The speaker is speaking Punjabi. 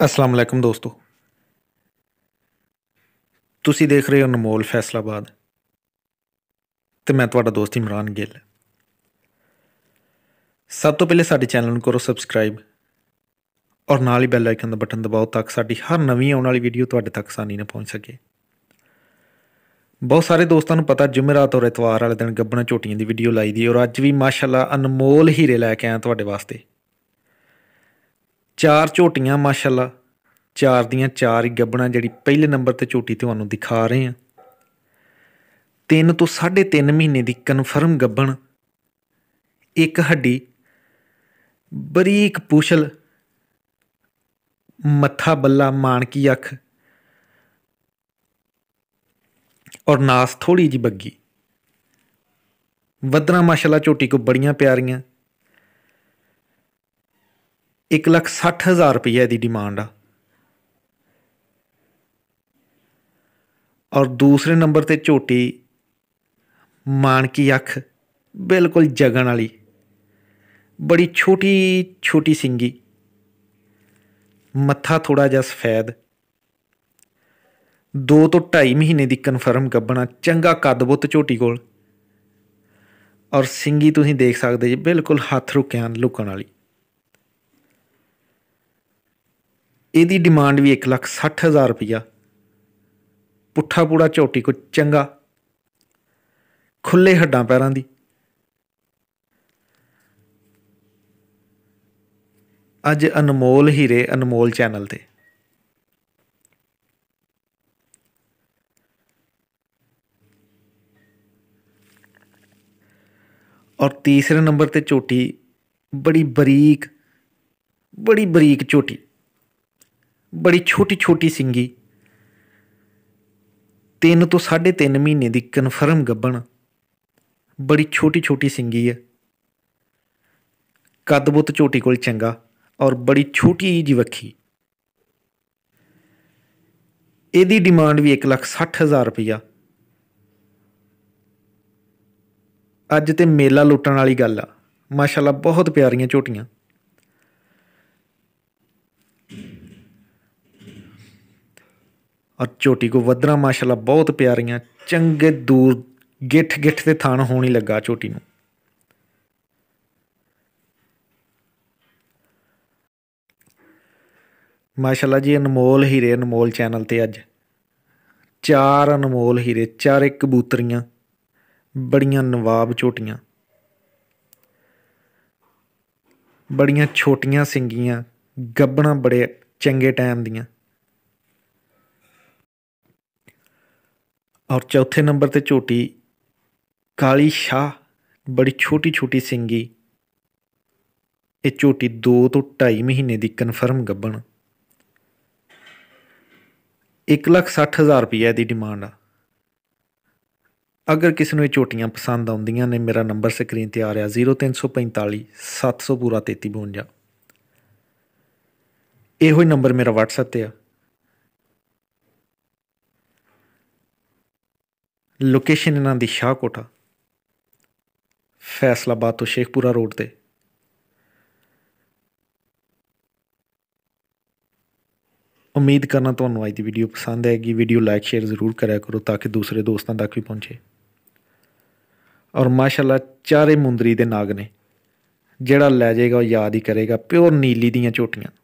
ਅਸਲਾਮ ਅਲੈਕਮ ਦੋਸਤੋ। ਤੁਸੀਂ ਦੇਖ ਰਹੇ ਹੋ ਅਨਮੋਲ ਫੈਸਲਾਬਾਦ ਤੇ ਮੈਂ ਤੁਹਾਡਾ ਦੋਸਤ ਇਮਰਾਨ ਗਿੱਲ। ਸਭ ਤੋਂ ਪਹਿਲੇ ਸਾਡੇ ਚੈਨਲ ਨੂੰ ਕਰੋ ਸਬਸਕ੍ਰਾਈਬ ਔਰ ਨਾਲ ਹੀ ਬੈਲ ਆਈਕਨ ਦਾ ਬਟਨ ਦਬਾਓ ਤਾਂ ਕਿ ਸਾਡੀ ਹਰ ਨਵੀਂ ਆਉਣ ਵਾਲੀ ਵੀਡੀਓ ਤੁਹਾਡੇ ਤੱਕ ਆਸਾਨੀ ਨਾਲ ਪਹੁੰਚ ਸਕੇ। ਬਹੁਤ ਸਾਰੇ ਦੋਸਤਾਂ ਨੂੰ ਪਤਾ ਜੁਮੇਰਾਤ ਔਰ ਐਤਵਾਰ ਵਾਲੇ ਦਿਨ ਗੱਬਣਾ ਝੋਟੀਆਂ ਦੀ ਵੀਡੀਓ ਲਾਈ ਦੀ ਔਰ ਅੱਜ ਵੀ ਮਾਸ਼ਾਅੱਲਾ ਅਨਮੋਲ ਹੀਰੇ ਲੈ ਕੇ ਆਇਆ ਤੁਹਾਡੇ ਵਾਸਤੇ। ਚਾਰ ਝੋਟੀਆਂ, ਮਾਸ਼ਾਅੱਲਾ। ਚਾਰ ਦੀਆਂ ਚਾਰ ਹੀ ਗੱਬਣਾ ਜਿਹੜੀ ਪਹਿਲੇ ਨੰਬਰ ਤੇ ਝੋਟੀ ਤੁਹਾਨੂੰ ਦਿਖਾ ਰਹੇ ਹਾਂ। ਤਿੰਨ ਤੋਂ 3.5 ਮਹੀਨੇ ਦੀ ਕਨਫਰਮ ਗੱਬਣ। ਇੱਕ ਹੱਡੀ, ਬਰੀਕ ਪੂਛਲ, ਮੱਥਾ ਬੱਲਾ ਮਾਨਕੀ ਅੱਖ ਔਰ ਨਾਸ ਥੋੜੀ ਜੀ ਬੱਗੀ। ਵਦਰਾ ਮਾਸ਼ਾਅੱਲਾ, ਝੋਟੀ ਕੋ ਬੜੀਆਂ ਪਿਆਰੀਆਂ। 1 ਲੱਖ 60 ਹਜ਼ਾਰ ਰੁਪਏ ਦੀ ਡਿਮਾਂਡ ਆ। ਔਰ ਦੂਸਰੇ ਨੰਬਰ ਤੇ ਝੋਟੀ ਮਾਨਕੀ ਅੱਖ, ਬਿਲਕੁਲ ਜਗਣ ਵਾਲੀ, ਬੜੀ ਛੋਟੀ ਛੋਟੀ ਸਿੰਗੀ, ਮੱਥਾ ਥੋੜਾ ਜਿਹਾ ਸਫੈਦ 2 ਤੋਂ 2.5 ਮਹੀਨੇ ਦੀ ਕਨਫਰਮ ਗੱਬਣਾ ਚੰਗਾ ਕੱਦ-ਬੁੱਤ ਝੋਟੀ ਕੋਲ। ਔਰ ਸਿੰਗੀ ਤੁਸੀਂ ਦੇਖ ਸਕਦੇ ਜੀ, ਬਿਲਕੁਲ ਹੱਥ ਰੁਕਿਆਂ ਲੁਕਣ ਵਾਲੀ। ਇਹਦੀ ਡਿਮਾਂਡ ਵੀ 160000 ਰੁਪਇਆ ਪੁੱਠਾ ਪੂੜਾ ਝੋਟੀ ਕੋ ਚੰਗਾ। ਖੁੱਲੇ ਹੱਡਾਂ ਪੈਰਾਂ ਦੀ। ਅੱਜ ਅਨਮੋਲ ਹੀਰੇ ਅਨਮੋਲ ਚੈਨਲ ਤੇ। ਔਰ ਤੀਸਰੇ ਨੰਬਰ ਤੇ ਝੋਟੀ ਬੜੀ ਬਰੀਕ ਬੜੀ ਬਰੀਕ ਝੋਟੀ। ਬੜੀ ਛੋਟੀ ਛੋਟੀ ਸਿੰਗੀ। 3 ਤੋਂ 3.5 ਮਹੀਨੇ ਦੀ ਕਨਫਰਮ ਗੱਬਣ ਬੜੀ ਛੋਟੀ ਛੋਟੀ ਸਿੰਗੀ ਹੈ ਕੱਦ-ਬੁੱਤ ਝੋਟੀ ਕੋਲ ਚੰਗਾ ਔਰ ਬੜੀ ਛੋਟੀ ਜੀ ਵੱਖੀ। ਇਹਦੀ ਡਿਮਾਂਡ ਵੀ 1,60,000 ਰੁਪਇਆ ਅੱਜ ਤੇ ਮੇਲਾ ਲੁੱਟਣ ਵਾਲੀ ਗੱਲ ਆ। ਮਾਸ਼ਾਅੱਲਾ ਬਹੁਤ ਪਿਆਰੀਆਂ ਝੋਟੀਆਂ। ਔਰ ਝੋਟੀ ਕੋ ਵਦਰਾ ਮਾਸ਼ਾਅੱਲਾ ਬਹੁਤ ਪਿਆਰੀਆਂ, ਚੰਗੇ ਦੂਰ ਗਿੱਠ ਗਿੱਠ ਤੇ ਥਣ ਹੋਣ ਹੀ ਲੱਗਾ ਝੋਟੀ ਨੂੰ। ਮਾਸ਼ਾਅੱਲਾ ਜੀ, ਅਨਮੋਲ ਹੀਰੇ, ਅਨਮੋਲ ਚੈਨਲ ਤੇ ਅੱਜ ਚਾਰ ਅਨਮੋਲ ਹੀਰੇ, ਚਾਰੇ ਕਬੂਤਰੀਆਂ, ਬੜੀਆਂ ਨਵਾਬ ਝੋਟੀਆਂ, ਬੜੀਆਂ ਛੋਟੀਆਂ ਸਿੰਗੀਆਂ, ਗੱਬਣਾ ਬੜੇ ਚੰਗੇ ਟਾਈਮ ਦੀਆਂ। ਔਰ ਚੌਥੇ ਨੰਬਰ ਤੇ ਝੋਟੀ ਕਾਲੀ ਸ਼ਾਹ, ਬੜੀ ਛੋਟੀ ਛੋਟੀ ਸਿੰਗੀ। ਇਹ ਝੋਟੀ 2 ਤੋਂ 2.5 ਮਹੀਨੇ ਦੀ ਕਨਫਰਮ ਗੱਬਣ 160000 ਰੁਪਏ ਦੀ ਡਿਮਾਂਡ ਆ। ਅਗਰ ਕਿਸੇ ਨੂੰ ਇਹ ਝੋਟੀਆਂ ਪਸੰਦ ਆਉਂਦੀਆਂ ਨੇ, ਮੇਰਾ ਨੰਬਰ ਸਕਰੀਨ ਤੇ ਆ ਰਿਹਾ 0345 700 ਪੂਰਾ 3352 ਇਹੋ ਹੀ ਨੰਬਰ ਮੇਰਾ WhatsApp ਤੇ ਆ। ਲੋਕੇਸ਼ਨ ਇਹਨਾਂ ਦੀ ਸ਼ਾਹਕੋਟਾ ਫੈਸਲਾਬਾਦ ਤੋਂ ਸ਼ੇਖਪੁਰਾ ਰੋਡ ਤੇ। ਉਮੀਦ ਕਰਨਾ ਤੁਹਾਨੂੰ ਅੱਜ ਦੀ ਵੀਡੀਓ ਪਸੰਦ ਆਏਗੀ। ਵੀਡੀਓ ਲਾਈਕ ਸ਼ੇਅਰ ਜ਼ਰੂਰ ਕਰਿਆ ਕਰੋ ਤਾਂ ਕਿ ਦੂਸਰੇ ਦੋਸਤਾਂ ਤੱਕ ਵੀ ਪਹੁੰਚੇ। ਔਰ ਮਾਸ਼ਾਅੱਲਾ ਚਾਰੇ ਮੁੰਦਰੀ ਦੇ ਨਾਗ ਨੇ। ਜਿਹੜਾ ਲੈ ਜਾਏਗਾ ਉਹ ਯਾਦ ਹੀ ਕਰੇਗਾ। ਪਿਓਰ ਨੀਲੀ ਦੀਆਂ ਝੋਟੀਆਂ